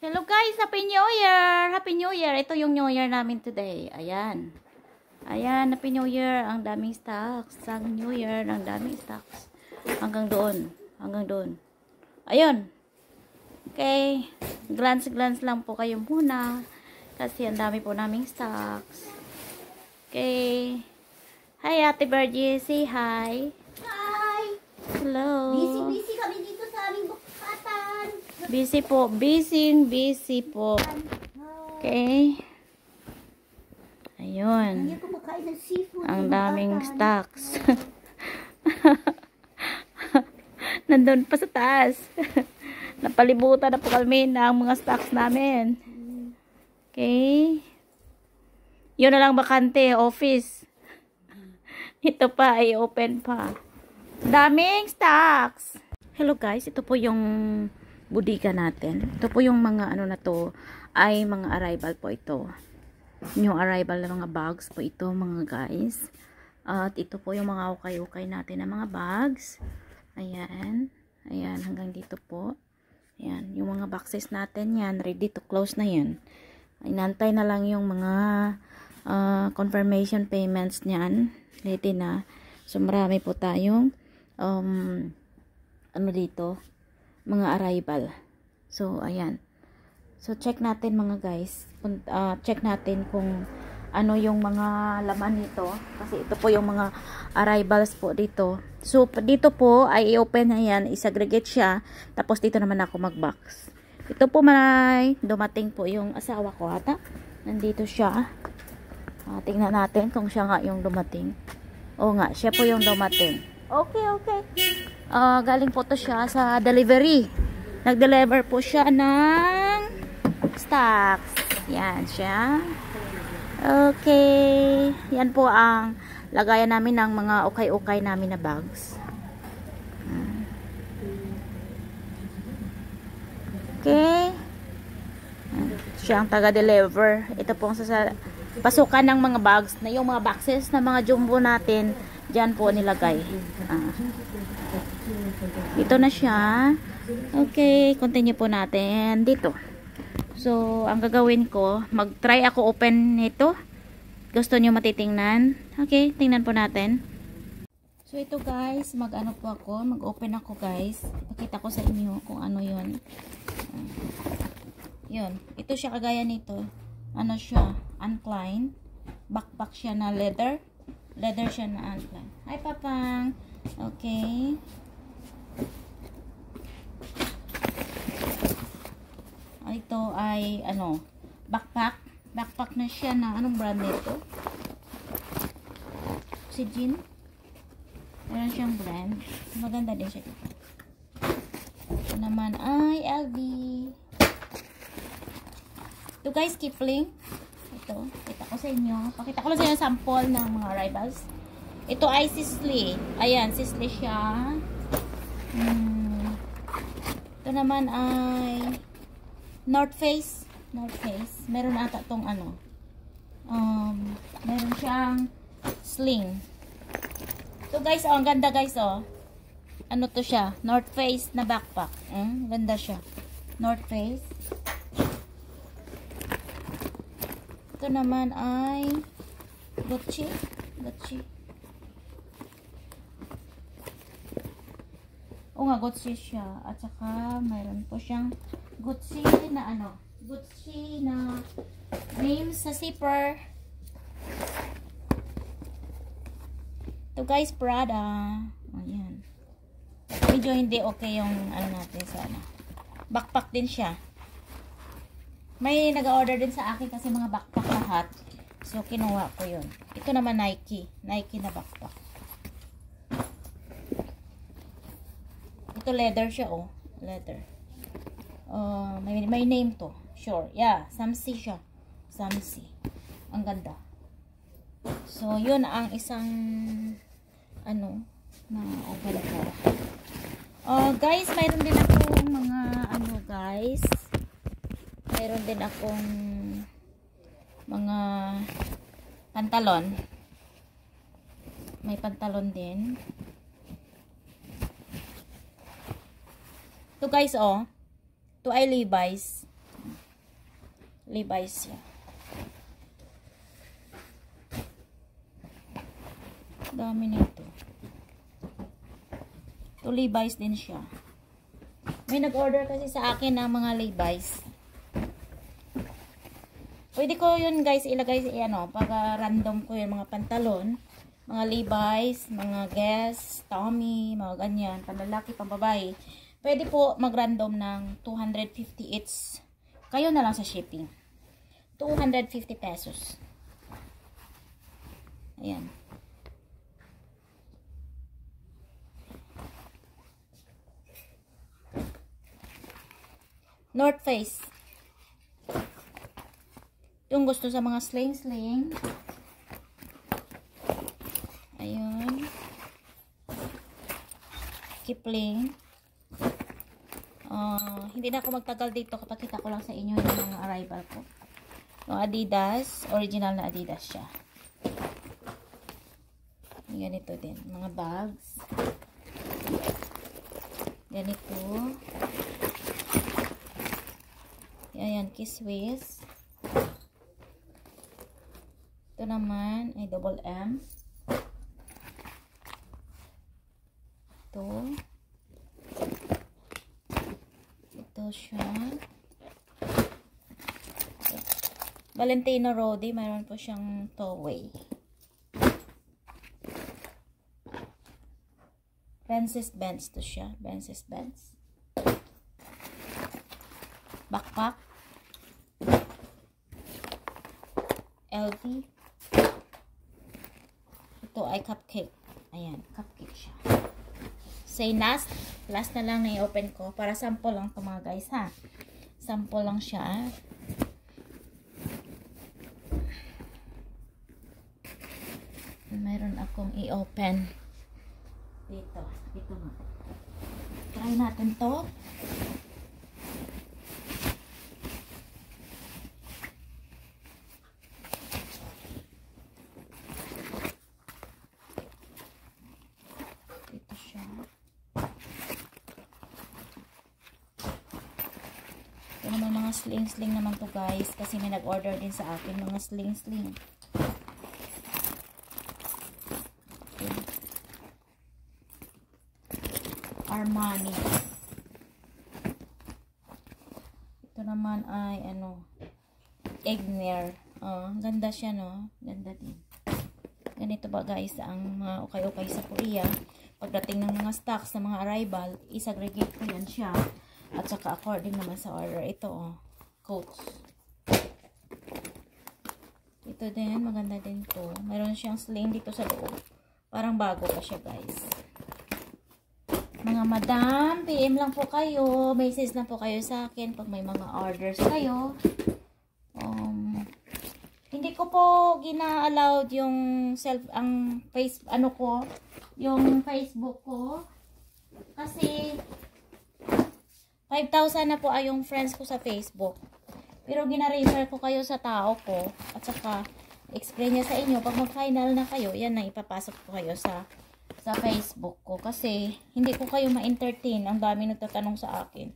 Hello guys, Happy New Year! Happy New Year! Ito yung New Year namin today. Ayan. Ayan, Happy New Year. Ang daming stocks. Ang New Year, ang daming stocks. Hanggang doon. Hanggang doon. Ayun. Okay. Glance-glance lang po kayo muna. Kasi ang dami po naming stocks. Okay. Hi, Ate Bergie. Say hi. Hi! Hello. Busy-busy kami dito sa aming bukatan. Busy po. Busy, busy po. Okay. Ayun. Ang daming stocks. Nandun pa sa taas. Napalibutan na po kami ng mga stocks namin. Okay. Yun na lang bakante, office. Ito pa ay open pa. Daming stocks. Hello guys, ito po yung budika natin. Ito po yung mga ano na to ay mga arrival po ito. Yung arrival ng mga bags po ito mga guys. At ito po yung mga ukay-ukay natin na mga bags. Ayan. Ayan, hanggang dito po. Ayan, yung mga boxes natin yan, ready to close na yan. Inantay na lang yung mga ah, confirmation payments niyan. Ready na. So, marami po tayong um, ano dito, mga arrival. So, ayan. So, check natin mga guys. Ah, check natin kung ano yung mga laman nito. Kasi ito po yung mga arrivals po dito. So, dito po ay i-open na yan. Isaggregate siya. Tapos dito naman ako mag-box. Ito po may dumating po yung asawa ko ata. Nandito siya. Ah, tingnan natin kung siya nga yung dumating. Oo nga, siya po yung dumating. Okay, okay. Ah, galing po to siya sa delivery. Nag-deliver po siya ng stocks. Yan siya. Okay. Yan po ang lagayan namin ng mga ukay-ukay namin na bags. Okay. Siya ang taga-deliver. Ito po ang pasukan ng mga bags na yung mga boxes na mga jumbo natin dyan po nilagay. Ah. Ito na siya. Okay, continue po natin dito. So, ang gagawin ko, mag-try ako open nito. Gusto nyo matitingnan? Okay, tingnan po natin. So, ito guys, mag-ano po ako, mag-open ako guys. Pakita ko sa inyo kung ano. Ah. Yun, ito siya kagaya nito. Ano siya, uncline. Backpack siya na leather. Leather siya na uncline. Hi, Papang! Okay. Ito ay, ano, backpack. Backpack na siya na, anong brand nito? Si Jean. Meron siyang brand. Maganda din siya. Ito naman ay LV. Ito guys, Kipling. Ito, kita ko sa inyo. Pakita ko lang sa inyo sample ng mga arrivals. Ito ay Sisley. Ayan, Sisley siya. Hmm. Ito naman ay North Face. North Face. Meron ata tong ano. Um, meron siyang sling. So guys, oh, ang ganda guys, oh. Ano to siya? North Face na backpack. Mm, ganda siya. North Face. Ito naman ay Gucci. Gucci. O nga, Gucci siya. At saka, mayroon po siyang Gucci na ano. Gucci na name sa zipper. Ito guys, Prada. Ayan. Medyo hindi okay yung ano natin sa ano. Backpack din siya. May nag-order din sa akin kasi mga backpack lahat. So, kinuha ko yun. Ito naman Nike. Nike na backpack. Ito leather siya, oh. Leather. Uh, may, may name to. Sure. Yeah. Samsi siya. Samsi. Ang ganda. So, yun ang isang ano na open ko. Oh, guys, mayroon din akong mga ano, guys. Mayroon din akong mga pantalon. May pantalon din. Ito guys, oh. Ito ay Levi's. Levi's siya. Dami nito. To Levi's din siya. May nag-order kasi sa akin ng mga Levi's. Pwede ko yun guys ilagay sa ano, pag uh, random ko yun mga pantalon, mga Levi's, mga Guess, Tommy, mga ganyan, panlalaki, pambabae. Pwede po mag-random ng 250 each. Kayo na lang sa shipping. 250 pesos. Ayan. North Face. Yung gusto sa mga sling-sling. Ayun. Kipling. Uh, hindi na ako magtagal dito kapag kita ko lang sa inyo yung mga arrival ko. Yung Adidas. Original na Adidas siya. Ganito din. Mga bags. Ganito. Ayan, Kiss Waist. Ito naman ay double M. Ito. Ito siya. Valentino Rodi, mayroon po siyang towway. Bensis Benz to siya. Bensis Benz. Backpack. LV. Ito ay cupcake. Ayan, cupcake siya. Say last. Last na lang na i-open ko. Para sample lang ito mga guys ha. Sample lang siya. Mayroon akong i-open. Dito. Dito nga. Try natin to. mga sling-sling naman to guys. Kasi may nag-order din sa akin mga sling-sling. Armani. Ito naman ay ano Egner. Oh, ganda siya no. Ganda din. Ganito ba guys ang mga ukay-ukay sa Korea. Pagdating ng mga stocks, ng mga arrival, isagregate ko yan siya at saka according naman sa order. Ito oh, coats. Ito din, maganda din to. Meron siyang sling dito sa loob. Parang bago pa siya guys. Mga madam, PM lang po kayo. Message lang po kayo sa akin pag may mga orders kayo. Um, hindi ko po gina-allowed yung self, ang face, ano ko, yung Facebook ko. Kasi, 5,000 na po ay yung friends ko sa Facebook. Pero gina-refer ko kayo sa tao ko. At saka, explain niya sa inyo. Pag mag-final na kayo, yan na ipapasok ko kayo sa sa Facebook ko. Kasi, hindi ko kayo ma-entertain. Ang dami nagtatanong sa akin.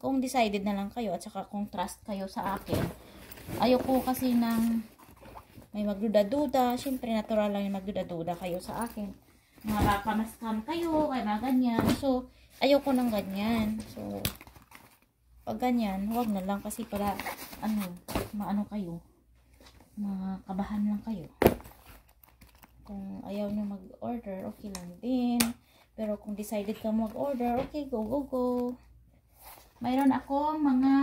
Kung decided na lang kayo at saka kung trust kayo sa akin. Ayoko kasi ng may magduda-duda. Siyempre, natural lang yung magduda-duda kayo sa akin. Mga baka mas-scam kayo, kaya mga ganyan. So, ayoko ng ganyan. So, pag ganyan, huwag na lang kasi para, ano, maano kayo, makabahan lang kayo. Kung ayaw nyo mag-order, okay lang din. Pero kung decided ka mag-order, okay, go, go, go. Mayroon ako mga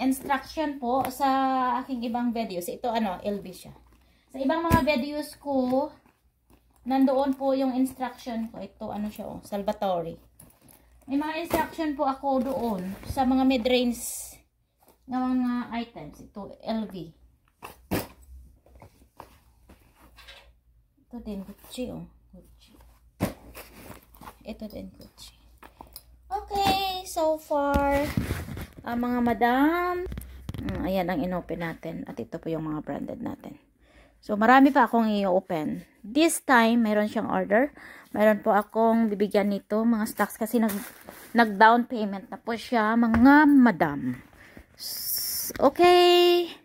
instruction po sa aking ibang videos. Ito, ano, LB siya. Sa ibang mga videos ko, nandoon po yung instruction ko. Ito, ano siya, oh, Salvatore. May mga instruction po ako doon sa mga mid-range na mga items. Ito, LV. Ito din, Gucci, oh. Gucci. Ito din, Gucci. Okay, so far, uh, mga madam, um, ayan ang inopen natin. At ito po yung mga branded natin. So, marami pa akong i-open. This time, mayroon siyang order. Mayroon po akong bibigyan nito, mga stocks, kasi nag, nag-down payment na po siya, mga madam. Okay.